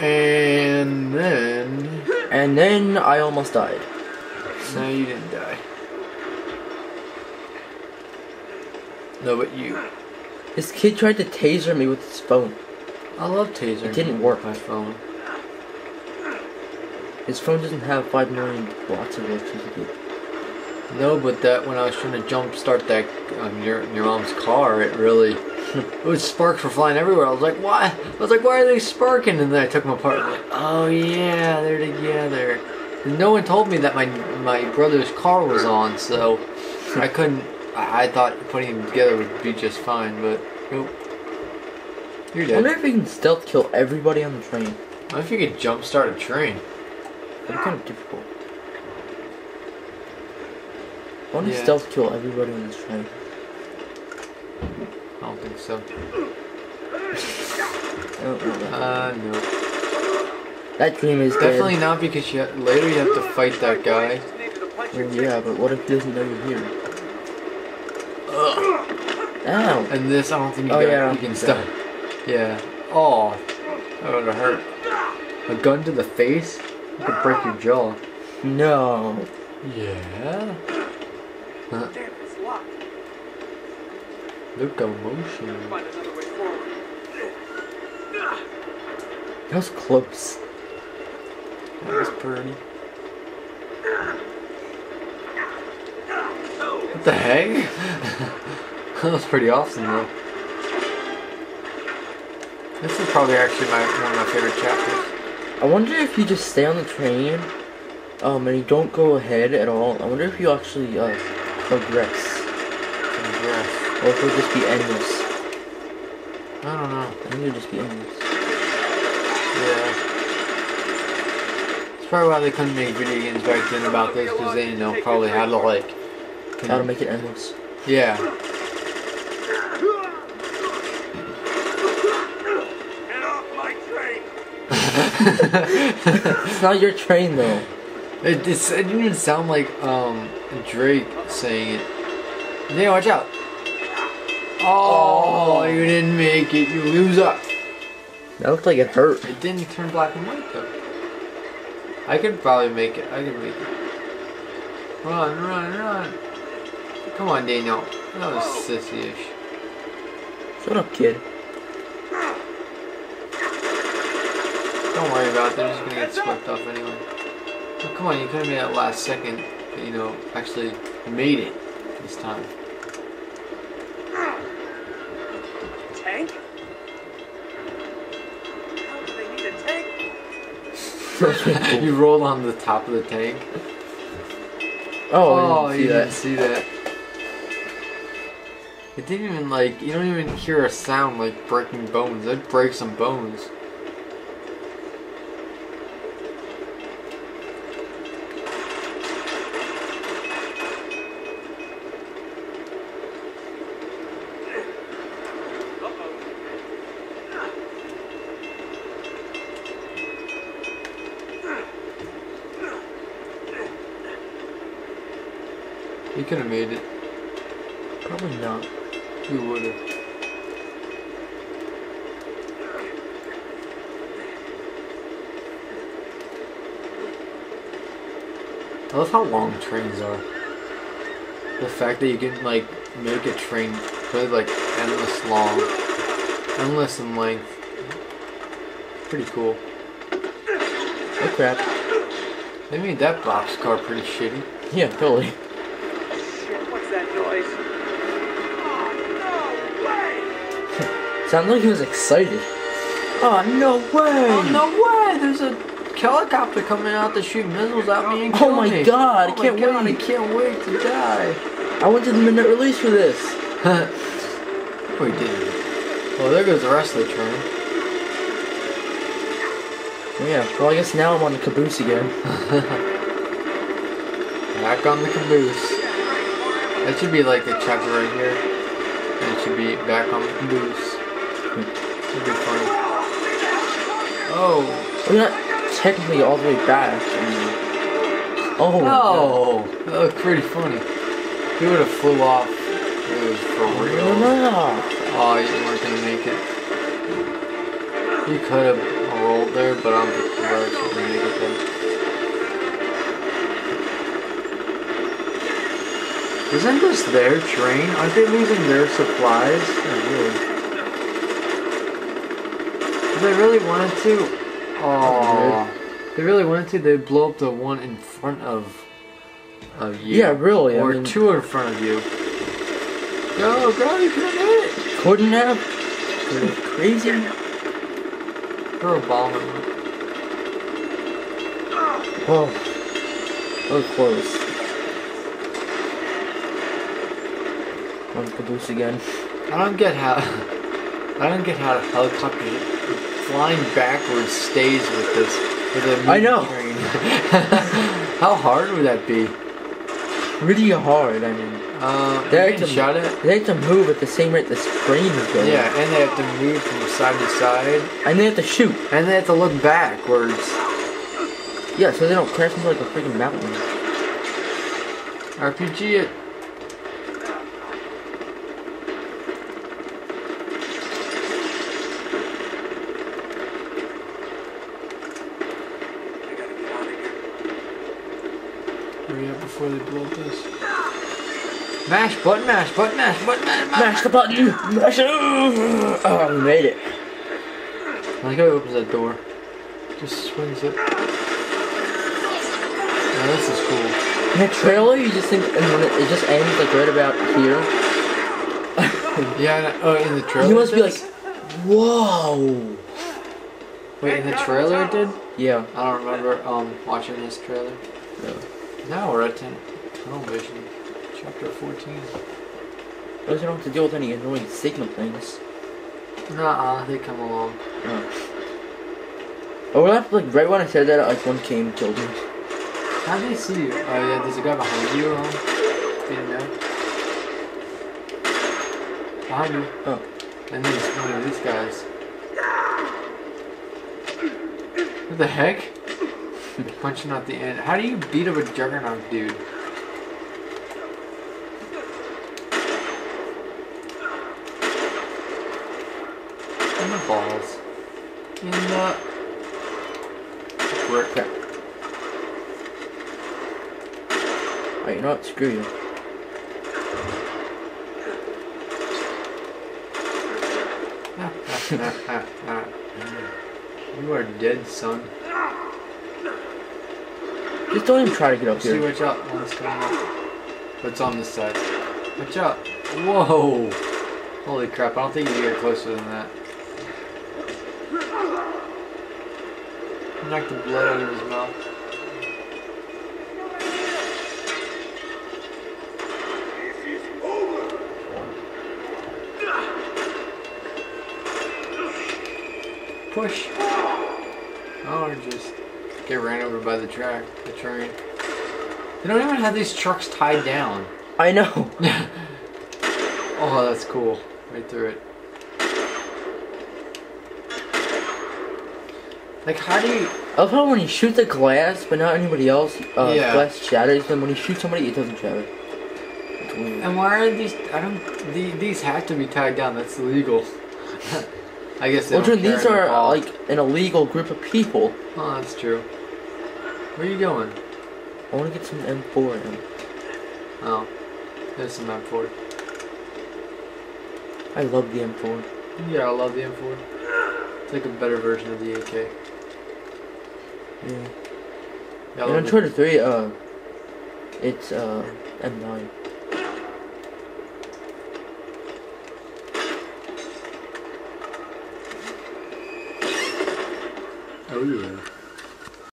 And then. And then I almost died. No, you didn't die. No, but you. This kid tried to taser me with his phone. I love taser. It didn't work. My phone. His phone doesn't have 5 million watts of electricity. No, but that when I was trying to jump start that um, your your mom's car, it really it was sparks were flying everywhere. I was like, why? I was like, why are they sparking? And then I took them apart. Like, oh yeah, they're together. And no one told me that my my brother's car was on, so I couldn't. I, I thought putting them together would be just fine, but nope. You're I wonder if we can stealth kill everybody on the train. What if you could jump start a train? That'd be kind of difficult. I want to Yeah. stealth kill everybody on this train. I don't think so. I don't know that. Uh, no. that dream is Definitely dead. not because you, later you have to fight that guy. Well, yeah, but what if he doesn't know you're here? Ow! And this, I don't think you, Oh, got, yeah, you can stop. Yeah. Oh, that would have hurt. A gun to the face? You could break your jaw. No. Yeah. Huh. Damn, forward. That was close. That was pretty. What the heck? that was pretty awesome though. This is probably actually my one of my favorite chapters. I wonder if you just stay on the train, um, and you don't go ahead at all. I wonder if you actually, uh, progress. Congrats. Or if it'll just be endless. I don't know. I think it'll just be endless. Yeah. It's probably why they couldn't make video games back then about this because they didn't know probably how to like. How to make it endless. Yeah. Get off my train! It's not your train though. It, it didn't even sound like um Drake saying it. Yeah, watch out. Oh, you didn't make it. You lose up. That looked like it hurt. It didn't turn black and white though. I could probably make it. I could make it. Run, run, run. Come on, Daniel. That was sissy-ish. Shut up, kid. Don't worry about it. They're just gonna get swept off anyway. Oh, come on, you could have made that last second. but, You know, actually made it this time. Tank? How do they need a tank? you rolled on the top of the tank. Oh, Oh, you didn't see that. see that. It didn't even like you don't even hear a sound like breaking bones. I'd break some bones. You could have made it. Probably not. You would have. I love how long trains are. The fact that you can like make a train really like endless long, endless in length. Pretty cool. Oh crap. They made that boxcar pretty shitty. Yeah, totally. Shit, noise? Oh, no way! Sounded like he was excited. Oh, no way! Oh no way! There's a helicopter coming out to shoot missiles at me and Oh my me. God, I Oh my can't God, wait. I can't wait to die. I went to the midnight release for this. we did. Well, there goes the rest of the train. Yeah, well, I guess now I'm on the caboose again. Back on the caboose. That should be like the chapter right here. And it should be back on loose. caboose. That'd be funny. Oh. We're not technically all the way back. I mean, oh, Oh, that looked pretty funny. He would have flew off. It was for no. real. no. Oh, you weren't gonna make it. You could have. rolled there, but I'm we're actually gonna make it then. Isn't this their train? Aren't they losing their supplies? Oh, really? If they really wanted to, oh, they really wanted to, they'd blow up the one in front of, of you. Yeah, really, I Or mean- two in front of you. Go, go, you can do it! Couldn't have. Crazy. Throw a them. Whoa. Oh. That close. Caboose again. I don't get how. I don't get how a helicopter flying backwards stays with this. With a I know. train. how hard would that be? Really hard, I mean. Uh, They have to- shot it. They have to move at the same rate this train is going. Yeah, and they have to move from side to side, And they have to shoot. and they have to look backwards. Yeah, so they don't crash into like a freaking mountain. RPG it. I gotta get out of here. Hurry up before they blow up this. Mash button, mash button, mash button, mash, mash. Mash the button! Mash it! Oh, we made it. I like how he opens that door. Just swings it. Now this is cool. In the trailer, you just think, and when it, it just ends like right about here, Yeah, oh, in the trailer. you must be like, whoa! Wait, in the trailer it did? Yeah. I don't remember um watching this trailer. No. Now we're at ten, tunnel vision, chapter fourteen. At least I don't have to deal with any annoying signal things. Nuh-uh, they come along. Oh. Oh, that's, like right when I said that, like one came and killed me. How do they see you? Oh yeah, there's a guy behind you. Um, getting there. Behind you. Oh. And there's one of these guys. What the heck? Punching out the end. How do you beat up a juggernaut dude? In the balls. In the brick. Okay. Alright, you know what? Screw you. you are dead, son. Just don't even try to get up See, here. watch out. Up. What's on this side? Watch out. Whoa. Holy crap, I don't think you can get closer than that. Knock the blood out of his mouth. Push. Oh, just get ran over by the track, the train. They don't even have these trucks tied down. I know. Oh, that's cool. Right through it. Like, how do you? I love how when you shoot the glass, but not anybody else, uh, Yeah. glass shatters. Then when you shoot somebody, it doesn't shatter. And why are these? I don't. The, these have to be tied down. That's illegal. I guess. Well, Jordan, these are uh, like an illegal group of people. Oh, that's true. Where are you going? I want to get some M4 in. Oh, there's some M4. I love the M4. Yeah, I love the M4. It's like a better version of the AK. Yeah. Yeah, I In love it. Uncharted 3, uh, it's uh M9. Oh yeah.